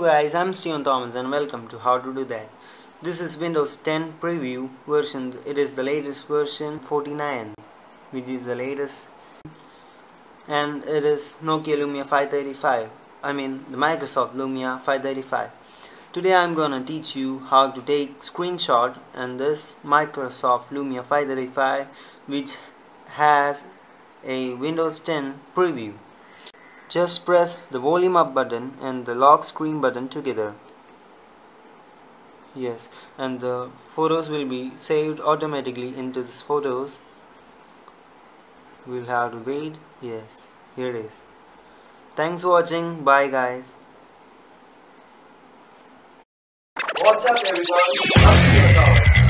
guys, I'm Steven Thomas and welcome to How to Do That. This is Windows 10 preview version. It is the latest version 49 which is the latest and it is Nokia Lumia 535 I mean the Microsoft Lumia 535 Today I'm gonna teach you how to take screenshot and this Microsoft Lumia 535 which has a Windows 10 preview just press the volume up button and the lock screen button together. Yes, and the photos will be saved automatically into this photos. We'll have to wait. Yes, here it is. Thanks for watching. Bye guys. What's up everybody?